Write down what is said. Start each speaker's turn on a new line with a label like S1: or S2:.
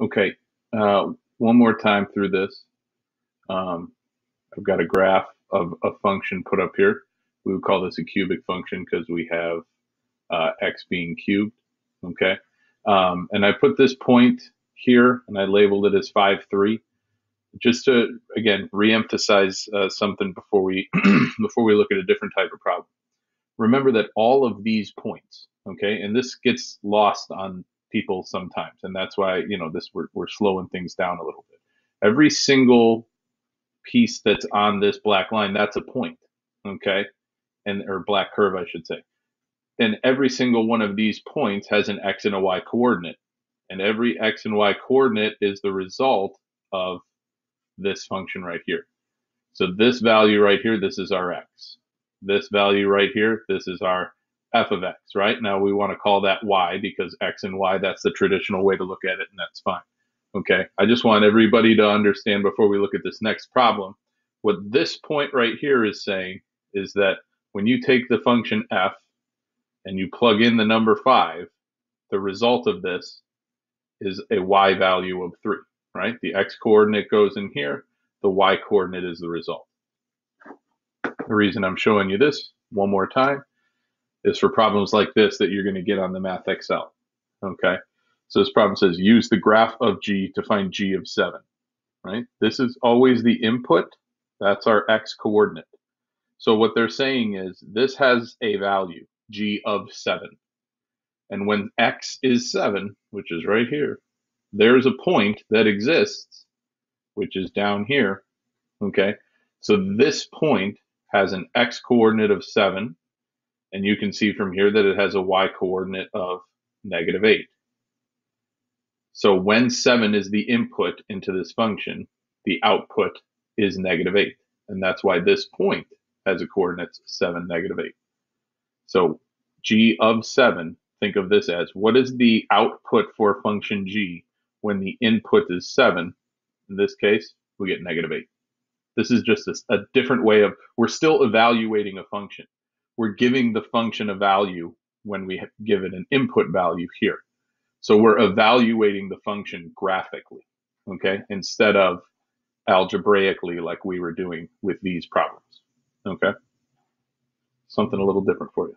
S1: Okay, uh, one more time through this. Um, I've got a graph of a function put up here. We would call this a cubic function because we have uh, x being cubed. Okay, um, and I put this point here and I labeled it as 5, 3 just to again reemphasize uh, something before we before we look at a different type of problem remember that all of these points okay and this gets lost on people sometimes. And that's why you know this we're, we're slowing things down a little bit. Every single piece that's on this black line that's a point okay? And or black curve i should say. And every single one of these points has an x and a y coordinate. And every x and y coordinate is the result of this function right here. So this value right here, this is our x. This value right here, this is our f of x, right? Now we want to call that y because x and y, that's the traditional way to look at it, and that's fine. Okay, I just want everybody to understand before we look at this next problem, what this point right here is saying is that when you take the function f and you plug in the number 5, the result of this is a y value of 3 right? The x coordinate goes in here, the y coordinate is the result. The reason I'm showing you this one more time is for problems like this that you're going to get on the MathXL. Okay, so this problem says use the graph of g to find g of 7, right? This is always the input, that's our x coordinate. So what they're saying is this has a value, g of 7. And when x is 7, which is right here, there's a point that exists, which is down here. Okay. So this point has an x coordinate of 7. And you can see from here that it has a y coordinate of negative 8. So when 7 is the input into this function, the output is negative 8. And that's why this point has a coordinates 7, negative 8. So g of 7, think of this as what is the output for function g when the input is 7, in this case, we get negative 8. This is just a, a different way of, we're still evaluating a function. We're giving the function a value when we give it an input value here. So we're evaluating the function graphically, okay, instead of algebraically like we were doing with these problems, okay? Something a little different for you.